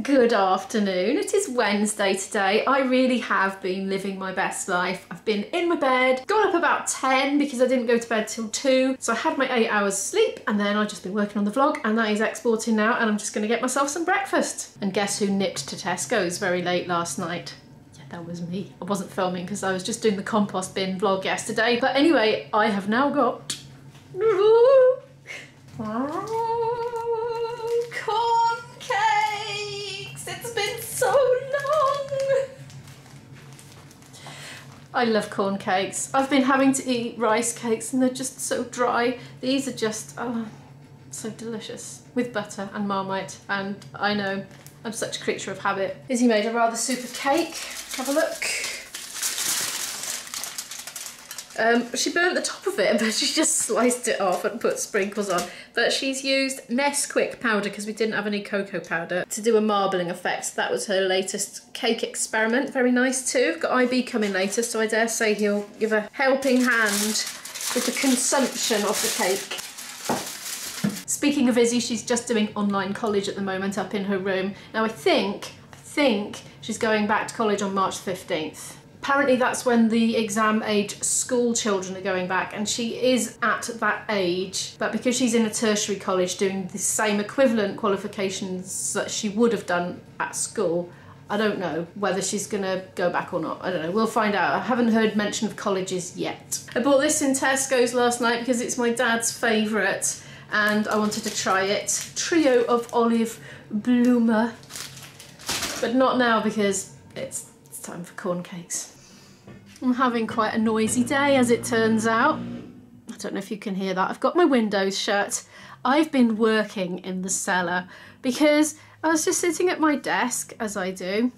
Good afternoon. It is Wednesday today. I really have been living my best life. I've been in my bed, got up about 10 because I didn't go to bed till 2. So I had my 8 hours sleep and then I've just been working on the vlog and that is exporting now and I'm just going to get myself some breakfast. And guess who nipped to Tesco's very late last night? Yeah, that was me. I wasn't filming because I was just doing the compost bin vlog yesterday. But anyway, I have now got... I love corn cakes. I've been having to eat rice cakes and they're just so dry. These are just, oh, so delicious. With butter and marmite. And I know, I'm such a creature of habit. Izzy made a rather super cake. Have a look. Um, she burnt the top of it, but she just sliced it off and put sprinkles on. But she's used Nesquik powder because we didn't have any cocoa powder to do a marbling effect. That was her latest cake experiment. Very nice too. Got IB coming later, so I dare say he'll give a helping hand with the consumption of the cake. Speaking of Izzy, she's just doing online college at the moment up in her room. Now I think, I think she's going back to college on March 15th. Apparently that's when the exam age school children are going back and she is at that age but because she's in a tertiary college doing the same equivalent qualifications that she would have done at school I don't know whether she's gonna go back or not. I don't know. We'll find out. I haven't heard mention of colleges yet. I bought this in Tesco's last night because it's my dad's favourite and I wanted to try it. Trio of olive bloomer. But not now because it's time for corn cakes. I'm having quite a noisy day as it turns out. I don't know if you can hear that. I've got my windows shut. I've been working in the cellar because I was just sitting at my desk as I do,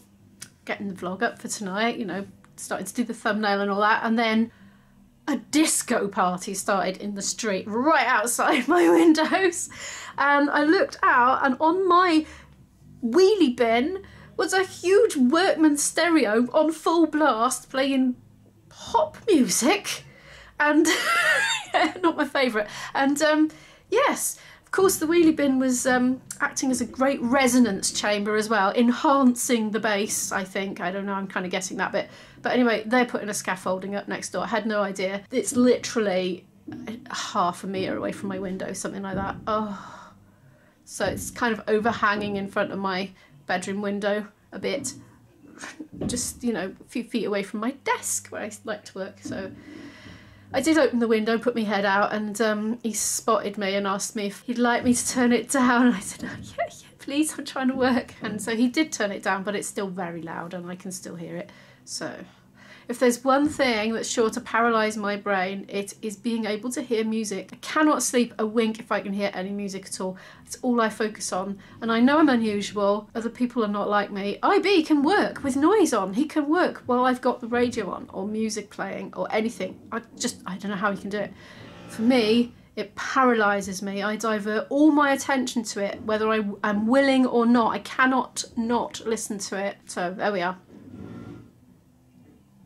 getting the vlog up for tonight, you know, started to do the thumbnail and all that, and then a disco party started in the street right outside my windows. And I looked out and on my wheelie bin was a huge workman stereo on full blast playing pop music. And not my favourite. And um, yes of course the wheelie bin was um, acting as a great resonance chamber as well enhancing the bass I think. I don't know I'm kind of guessing that bit. But anyway they're putting a scaffolding up next door. I had no idea. It's literally half a metre away from my window something like that. Oh. So it's kind of overhanging in front of my bedroom window a bit just, you know, a few feet away from my desk where I like to work. So I did open the window, put my head out, and um, he spotted me and asked me if he'd like me to turn it down. And I said, oh, yeah, yeah, please, I'm trying to work. And so he did turn it down, but it's still very loud and I can still hear it. So if there's one thing that's sure to paralyse my brain, it is being able to hear music. I cannot sleep a wink if I can hear any music at all. It's all I focus on. And I know I'm unusual. Other people are not like me. IB can work with noise on. He can work while I've got the radio on or music playing or anything. I just, I don't know how he can do it. For me, it paralyzes me. I divert all my attention to it, whether I am willing or not. I cannot not listen to it. So there we are.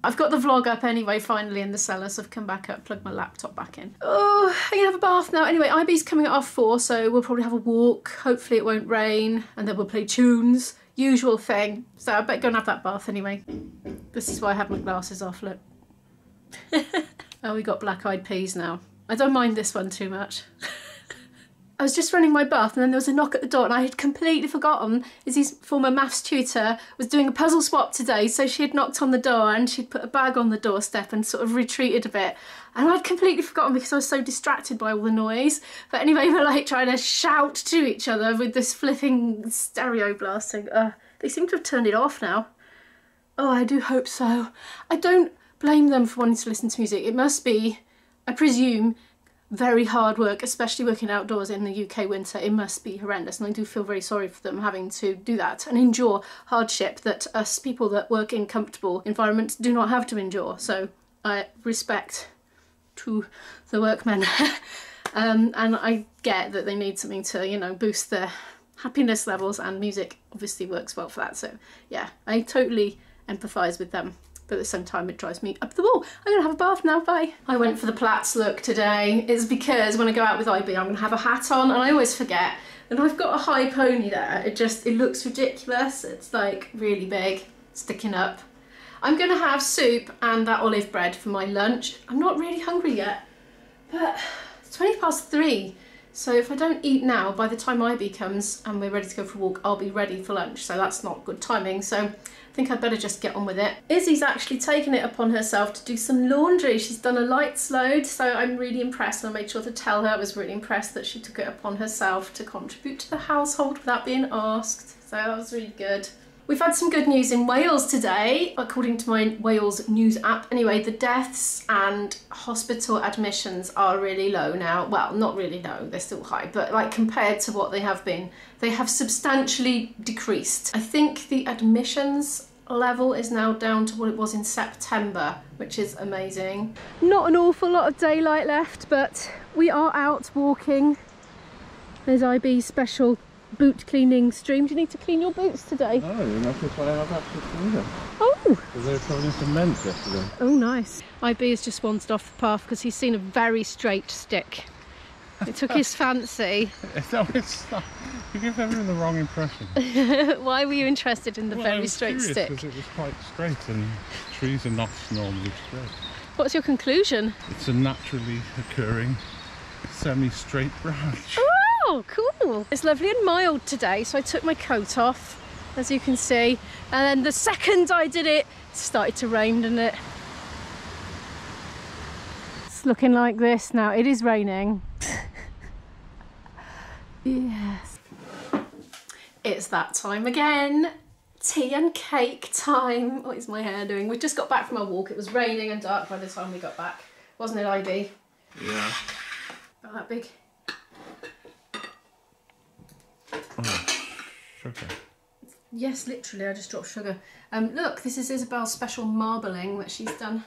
I've got the vlog up anyway, finally in the cellar, so I've come back up, plugged my laptop back in. Oh, I'm gonna have a bath now. Anyway, IB's coming at half four, so we'll probably have a walk. Hopefully it won't rain, and then we'll play tunes. Usual thing. So I better go and have that bath anyway. This is why I have my glasses off, look. oh, we got black eyed peas now. I don't mind this one too much. I was just running my bath and then there was a knock at the door and I had completely forgotten Izzy's former maths tutor was doing a puzzle swap today. So she had knocked on the door and she'd put a bag on the doorstep and sort of retreated a bit. And I'd completely forgotten because I was so distracted by all the noise. But anyway we're like trying to shout to each other with this flipping stereo blasting uh, they seem to have turned it off now. Oh I do hope so. I don't blame them for wanting to listen to music. It must be I presume very hard work, especially working outdoors in the UK winter. It must be horrendous and I do feel very sorry for them having to do that and endure hardship that us people that work in comfortable environments do not have to endure. So I respect to the workmen um, and I get that they need something to, you know, boost their happiness levels and music obviously works well for that. So yeah, I totally empathise with them but at the same time it drives me up the wall. I'm gonna have a bath now, bye. I went for the plaits look today. It's because when I go out with IB I'm gonna have a hat on and I always forget And I've got a high pony there. It just, it looks ridiculous. It's like really big, sticking up. I'm to have soup and that olive bread for my lunch. I'm not really hungry yet, but it's 20 past three. So if I don't eat now, by the time IB comes and we're ready to go for a walk, I'll be ready for lunch. So that's not good timing. So I think I'd better just get on with it. Izzy's actually taken it upon herself to do some laundry. She's done a lights load, so I'm really impressed. And I made sure to tell her I was really impressed that she took it upon herself to contribute to the household without being asked. So that was really good. We've had some good news in Wales today, according to my Wales news app. Anyway, the deaths and hospital admissions are really low now. Well, not really low, they're still high, but like compared to what they have been, they have substantially decreased. I think the admissions level is now down to what it was in September, which is amazing. Not an awful lot of daylight left, but we are out walking. There's IB special boot cleaning stream. Do you need to clean your boots today? No, not if I have actually cleaned them. Oh! Because they were covered in cement yesterday. Oh, nice. IB has just wandered off the path because he's seen a very straight stick. It took his fancy. It's not. You give everyone the wrong impression. Why were you interested in the Well, very straight curious stick? Because it was quite straight and trees are not normally straight. What's your conclusion? It's a naturally occurring semi-straight branch. Oh, Oh, cool. It's lovely and mild today, so I took my coat off, as you can see. And then the second I did it, it started to rain, didn't it? It's looking like this now. It is raining. yes. It's that time again. Tea and cake time. What is my hair doing? We just got back from our walk. It was raining and dark by the time we got back. Wasn't it, IB? Yeah. About that big. Sugar. Yes, literally, I just dropped sugar. Um, look, this is Isabel's special marbling that she's done.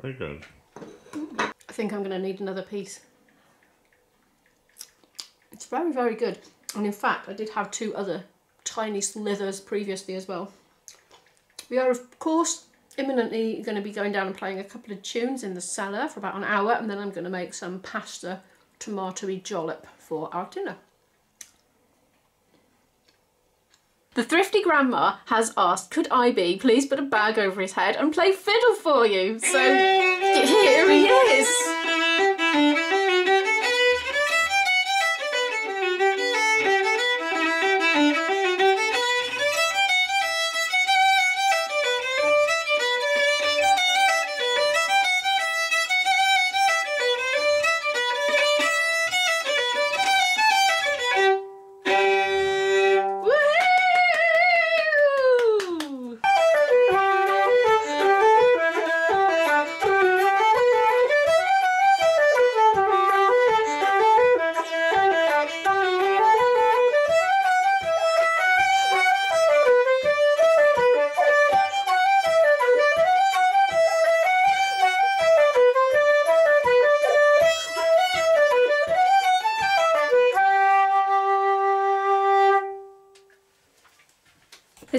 Very good. I think I'm going to need another piece. It's very, very good. And in fact, I did have two other tiny slithers previously as well. We are, of course, imminently going to be going down and playing a couple of tunes in the cellar for about an hour, and then I'm going to make some pasta tomatoey jollop for our dinner. The thrifty grandma has asked, could IB please put a bag over his head and play fiddle for you? So here he is.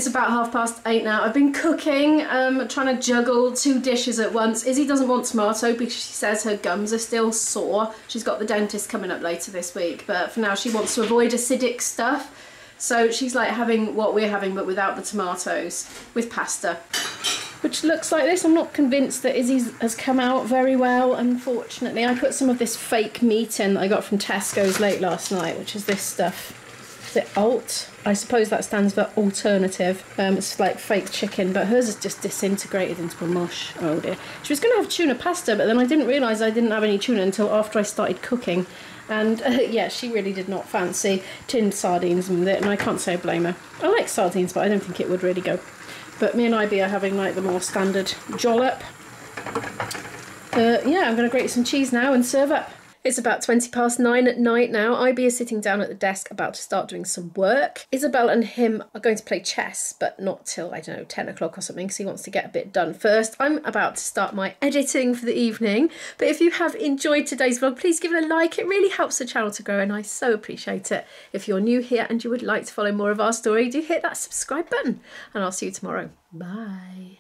It's about half past eight now. I've been cooking, um, trying to juggle two dishes at once. Izzy doesn't want tomato because she says her gums are still sore. She's got the dentist coming up later this week, but for now she wants to avoid acidic stuff. So she's like having what we're having but without the tomatoes, with pasta. Which looks like this. I'm not convinced that Izzy's has come out very well, unfortunately. I put some of this fake meat in that I got from Tesco's late last night, which is this stuff. It alt? I suppose that stands for alternative. Um, it's like fake chicken, but hers is just disintegrated into a mush. Oh dear. She was going to have tuna pasta, but then I didn't realise I didn't have any tuna until after I started cooking. And uh, yeah, she really did not fancy tinned sardines with it, and I can't say I blame her. I like sardines, but I don't think it would really go. But me and IB are having like the more standard jollop. Uh, yeah, I'm going to grate some cheese now and serve up. It's about 20 past nine at night now. IB is sitting down at the desk about to start doing some work. Isabel and him are going to play chess, but not till, I don't know, 10 o'clock or something, because he wants to get a bit done first. I'm about to start my editing for the evening. But if you have enjoyed today's vlog, please give it a like. It really helps the channel to grow, and I so appreciate it. If you're new here and you would like to follow more of our story, do hit that subscribe button, and I'll see you tomorrow. Bye.